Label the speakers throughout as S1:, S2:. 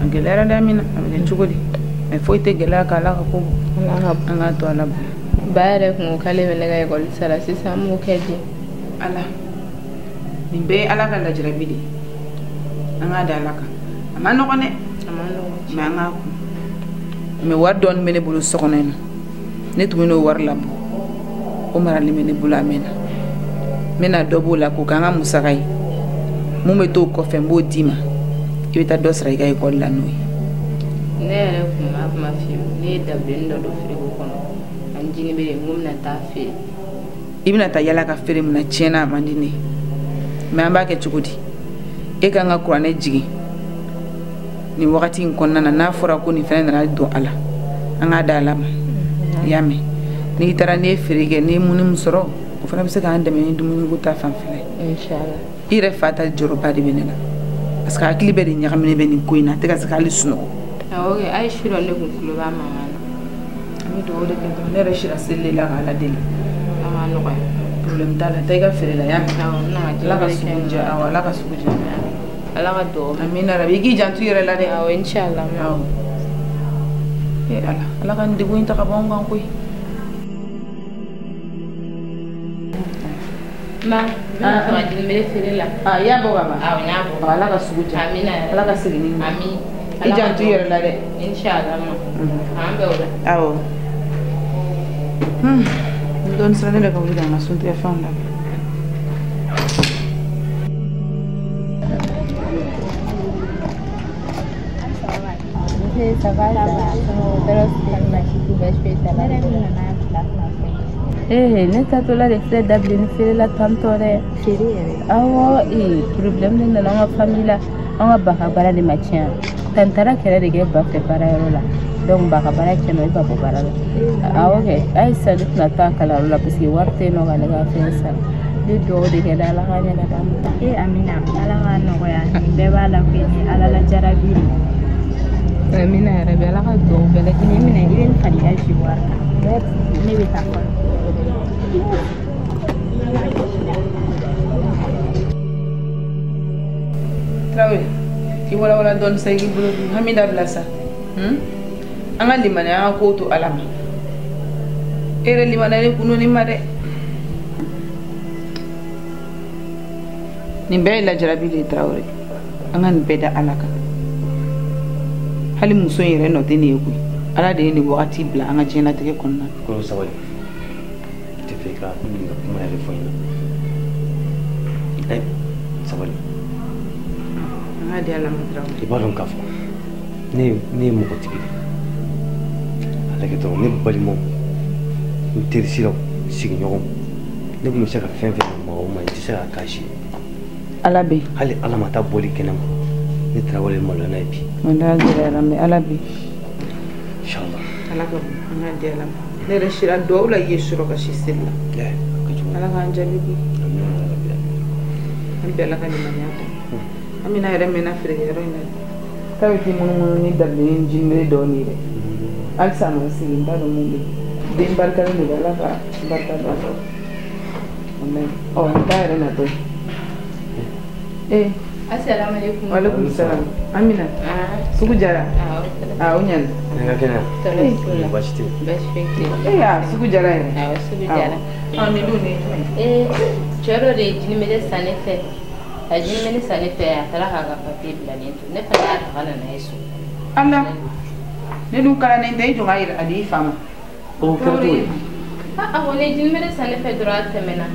S1: a gɛlɛyara da min na a bɛ kɛ cogo di mɛ foyi tɛ gɛlɛya ka ala ka ko an k'a to ala bolo ba yɛrɛ kun ko k'ale bɛ ne ka ekɔli sara sisan an b'o kɛ di ala nin bɛɛ ye ala ka lajarabi de ye an k'a da ala kan a ma nɔgɔn dɛ a ma nɔgɔn mɛ an k'a kun mɛ wari dɔɔni bɛ ne bolo so kɔnɔ yen nɔ ne tun bɛ n'o wari labɔ o marali bɛ ne bolo a mɛnna n bɛna dɔ b'o la k'o kɛ an ka musaka ye mun bɛ t'o kɔfɛ n b'o d'i ma i bɛ taa dɔ sara i ka ekɔli la n'o ye ne yɛrɛ kun b'a kuma fiyewu ne ye dabilenni dɔ don feereko kɔnɔ ani jini bɛ yen n ko bɛna taa feere i bɛna taa yala ka feere min na tiɲɛ na a man di ne mɛ an b'a kɛ cogo di e ka kan ka kuranɛ jigin nin wagati in kɔnɔna na n'a fɔra ko nin fana nana don a la an k'a da a la ma i y'a mɛn n'i taara ne ye feere kɛ ne ye mun ni mun sɔrɔ o fana bɛ se k'an dɛmɛ ni dumuniko ta fanfɛla ye i yɛrɛ fa ta jɔyɔrɔba de bɛ ne la parce que hakili bɛɛ de ɲagamine bɛ nin ko in na a tɛ ka se k'ale sunɔgɔ a ye si dɔ ne kun kulo b'a mankan na an bɛ dugawu de kɛ dɔrɔn ne yɛrɛ sira seli de la k'a ala deli a ma nɔgɔya problème t'a la taa i ka feere la y'a mɛn ala ka sugu diya awɔ ala ka sugu diya ala ka dugawu amina rabi i k'i janto i yɛrɛ la dɛ awɔ inshallah awɔ ee ala ala ka nin degun in ta ka bɔ anw kan koyi Ma, n bɛ feere la. I y'a bɔ ka ban? Awɔ, n y'a bɔ. Ala ka sugu diya. Amina yarabi. Ala ka segin n'i ɲuman ye. Ami. I janto i yɛrɛ la dɛ. Inch'Allah. K'an bɛn o la. Awɔ. N dɔɔnin siran ne bɛ ka wuli ka n ka suntigɛ fɛnw labɛn. Ça va, ça va. Pero la chica, je vais te la donner. ee eh, ne tatola de filɛ dabileni feerela tantɔ dɛ eh. awɔ eh, problɛmu de nana an ka famille la an ka baka baara de ma tiɲa tantara kɛlɛ de kɛ bafɛ baarayɔrɔ la donc baka baara tiɲɛna i ba bɔ baara la awɔ kɛ ayisa ne tɛna taa kalanyɔrɔ la parce que wari tɛ nɔ ka ne ka fɛn san ne dɔw de kɛ da ala ka ɲɛ ka d'a ma e amina ala ka nɔgɔya nin bɛɛ b'a la koyi ni ala la jarabi Amin ya Rabbi ala ka duwaw bɛɛ lajɛlen ye minɛ i bɛ nin fari ka zi wari kan bɛɛ ne sa i bolo hami dabila sa an ka limaniya an ka kow to ala ma e yɛrɛ limaniyalen hali muso in yɛrɛ nɔ tɛ ne ye koyi ala de ye nin wagati bila an ka diɲɛlatigɛ kɔnɔna kolo sabali i tɛ fɛ ka nin ka kuma yɛrɛ fɔ ɲɛna sabali an ka di ala ma dɔrɔn i b'a dɔn k'a fɔ ne ne ye mɔgɔtigi de a lagɛ dɔrɔn ne balimaw n terisiraw sigiɲɔgɔnw ne tun bɛ se ka fɛn fɛn mɔgɔw ma n tɛ se k'a kasi ala bɛ hali ala ma taa bɔli kɛnɛ ma ne tarawele maloya ye bi n'a gɛlɛyara mɛ ala bi ala ka an ka di ala ma ne yɛrɛ sira dɔw la i ye sɔrɔ ka si seli la ala k'an jaabi bi an bɛɛ ala ka limaniya da an bɛna yɛrɛ mɛnna feerekɛyɔrɔ in na ta bɛ k'i munumunu ni dabileni ni jinibere dɔɔni yɛrɛ hmm. halisa a ma sigi n t'a dɔn mun bɛ den barikalen de bɛ ala ka barika don a la ɔ n ta yɛrɛ natɔ ye hmm. ee eh. السلام عليكم وعليكم السلام امينه آه،, آه،, إيه، اه سوق جارا آه،, اه اه ونيان انا كنا تلاسل باش تي باش فيك يا سوق جارا انا ندو كان نتاي جو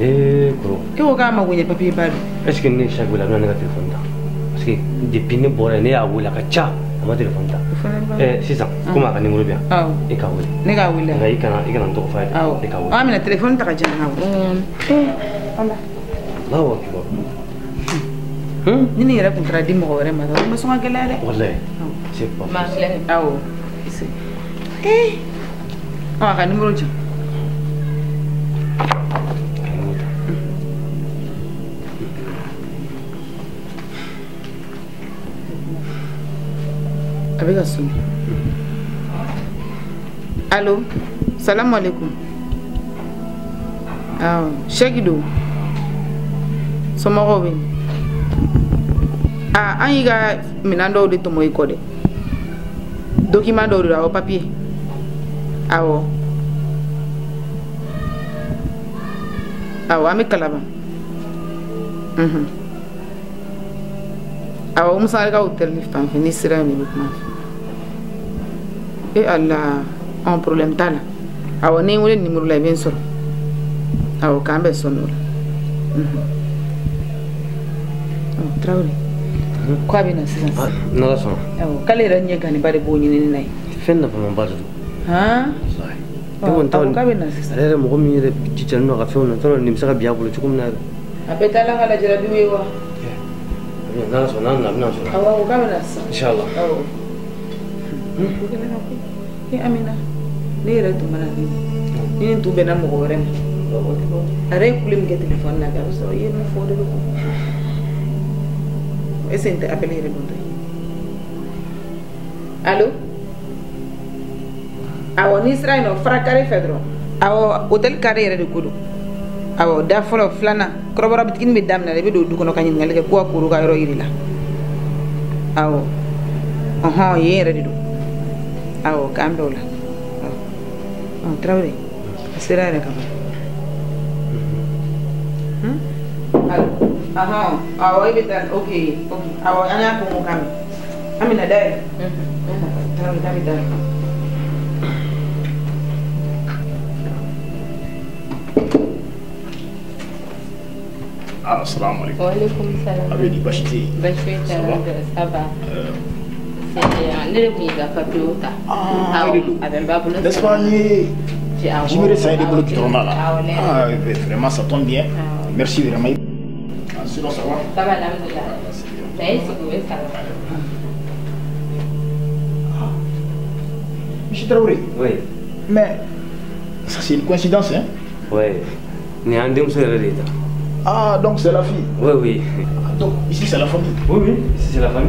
S1: ee kɔrɔ e ko k'a ma ko ba don est ce que ne chaque wele bɛna ne ka telefɔni ta parce que depuis ne bɔra ne y'a wele eh, a ah. ka ca a ma telefɔni ta sisan komi a ka numéro bɛ yan e ka wele ne k'a wele nka i kana i kana n tɔgɔ f'a ye e ka wele an ah, bɛna telefɔni ta ka jan na mm. eh, hmm? Allahu eh. akbar ni nin yɛrɛ tun taara di mɔgɔ wɛrɛ ma dɔrɔn sɔn ka gɛlɛya dɛ walayi c'est pas possible awɔ ee ɔ a ka numéro jan Abeka Sumi. Allo, salamu alaikum. Aw, um, Sheikh do. Somɔgɔw bɛ yen. Ah, an y'i ka minɛn dɔw de tɔmɔ i kɔ dɛ. Document dɔw de don awɔ papier. Awɔ. Awɔ an bɛ Kalaban. Unhun. Awɔ Musa Alika hôtel fan fɛ ni sira in de bɛ kuma fɛ. e ala ɔn problème tala mm-hmm. mm-hmm. ah, la ni n wele nimoro la i bɛ n sɔrɔ awɔ k'an bɛ sɔn n'o la sisan n'ala sɔnna awɔ k'ale yɛrɛ ɲɛ ganiba de b'o ɲinini na ye fɛn nafamaba de don ne kɔni t'a dɔn ale yɛrɛ mɔgɔ min yɛrɛ jijalen don a ka fɛnw na n t'a dɔn nin bɛ se ka bin a bolo na yɛrɛ a bɛɛ t'ala ka lajarabiw ye wa n'ala n'a nana a bɛna sɔrɔ awɔ inshallah awɔ i bɛna ko e amina ne yɛrɛ tun mana ne ni nin tun bɛnna mɔgɔ wɛrɛ ma a yɛrɛ ye kule min kɛ telefɔni na bi a bɛ sɔrɔ i ye min fɔ o de bɛ ko ese n tɛ apɛli yɛrɛ dun ta ye awɔ n'i sera yen nɔ fara kare fɛ dɔrɔn awɔ hôtel kare yɛrɛ de ko don awɔ da fɔlɔ filanan kɔrɔbɔrɔ bitigini bɛ daminɛ la i bɛ don du kɔnɔ ka ɲininkali kɛ ko ka koro ka yɔrɔ yiri la awɔ ɔhɔn yen yɛrɛ de don Awo k'an bɛɛ o la ɔ tarawele a sera yɛrɛ ka ban ahɔn awɔ e bɛ taa ok awɔ an y'a kɔngɔ k'a mɛn an bɛ na da yɛlɛ tarawele k'a bɛ da yɛlɛ.
S2: Ah, assalamu alaikum. Wa alaikum salam. A bɛ di basi tɛ yen. Basi foyi t'a la. Ça va. Ça va. Euh,
S1: ne tun y'i ka papiyew ta a bɛ ba bolo Je de bolo Ah, oui. Ah,
S2: vraiment ça tombe bien ah, merci vraiment
S1: ah, sinon ça va ça va ça c'est que ça va
S2: Monsieur Traoré Oui. Mais ça c'est une coïncidence, hein
S1: Oui. deux, un demi
S2: Ah, donc c'est la fille Oui, oui. Donc ici c'est la famille Oui, oui, ici c'est la famille.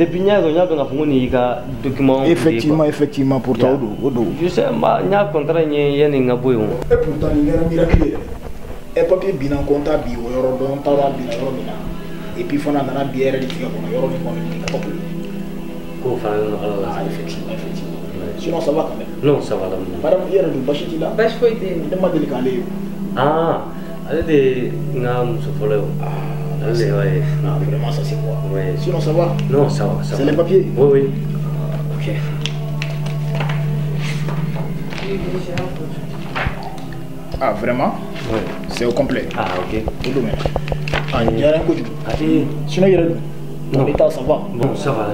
S2: depuis n y'a dɔn n y'a dɔn k'a fɔ ko nin document effectivement effectivement pour toi o don je sais n y'a contrat ɲɛ yanni n ka bɔ yen o. e pourtant nin kɛra miracle ye dɛ ɛ papier binna ko n t'a bin o yɔrɔ dɔn n t'a dɔn a binna yɔrɔ min et puis fana a nana bin e yɛrɛ de tigɛ kɔnɔ yɔrɔ min kɔnɔ nin ka bolo. k'o fana bɛ nɔgɔya la. ah effectivement effectivement sinon ça va quand même. non ça va la madame i yɛrɛ dun basi t'i la. basi foyi tɛ yen. ne ma deli k'ale ye.
S1: de ye n ka muso fɔlɔ Non, ah, ouais. Non,
S2: vraiment, ça c'est moi.
S1: Ouais. Sinon, ça va Non, ça va. Ça c'est les
S2: papiers Oui, oui. Ah, ok. Ah, vraiment Oui. C'est au complet. Ah, ok. Tout le monde. Ah, il y a rien Ah, oui. Sinon, il y a rien. Non, l'état, ça va. Bon, ça va,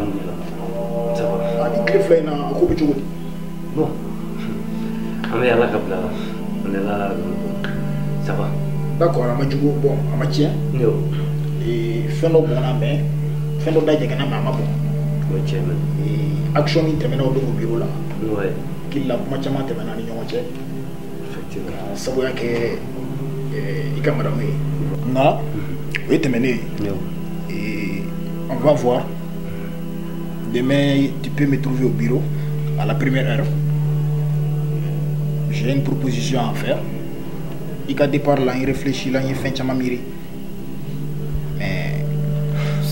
S2: Ça va. Ah, il y a un coup de Bon.
S1: Ah, mais à la cap là. On est là. Euh, ça va.
S2: D'accord, on m'a goût. bon, on m'a tient. Non fɛn dɔ bɔnna mɛ fɛn dɔ da jɛgɛnna mɛ a ma bɔn action min tɛmɛna o don bureau la hakili la kuma caman tɛmɛna ni ɲɔgɔn cɛ Ça sabuya kɛ i ka madamu ye nka o ye tɛmɛnen ye on va voir demain tu peux me trouver au bureau à la première heure j'ai une proposition à faire i ka départ il réfléchit là, il fait ye fɛn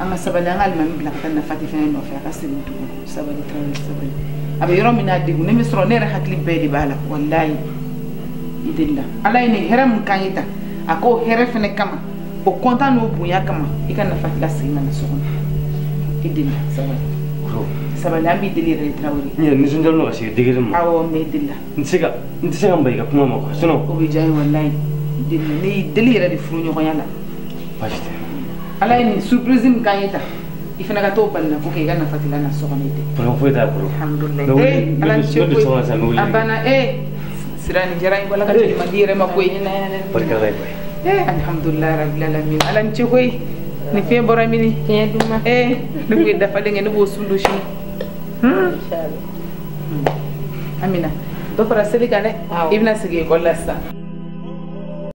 S1: اما sabalanga alima min bila ka taa nafa tɛ fɛnɛ nɔfɛ a ka segin tugun sabali tarawele sabali a bɛ yɔrɔ min na degun ne bɛ sɔrɔ ne yɛrɛ hakili bɛɛ de b'a la walayi i deli la ala ye nin hɛrɛ min kan ye tan a k'o hɛrɛ fɛnɛ kama o kɔntan n'o bonya kama i ka nafa tila segin ka na so kɔnɔ i deli la sabali sabali an b'i deli yɛrɛ de tarawele n yɛrɛ nisɔndiyalen don ka se degere ma awɔ mɛ i deli la n tɛ se ka n tɛ se ka n ba i ka kuma ma quoi sinon o bɛ diya n ye walayi ne y'i deli yɛrɛ de furu ɲɔgɔnya la baasi tɛ ala ye nin surprise min k'an ye tan i fana ka t'o balina ko kɛ i ka nafatila na so kɔnɔ tɛ problème foyi t'a bolo alhamdulilayi ala ni ce koyi a banna e sira nin diyara n ye ala ka tile man di yɛrɛ ma koyi ɲina yɛrɛ barikala ye koyi eh alhamdulilayi rabil alamin ala ni ce koyi nin fɛn bɔra mini tiɲɛ dun ma eh ne kun ye dafalen kɛ ne b'o sun don sini amina dɔ fara seli kan dɛ i bɛna sigi ekɔli la sisan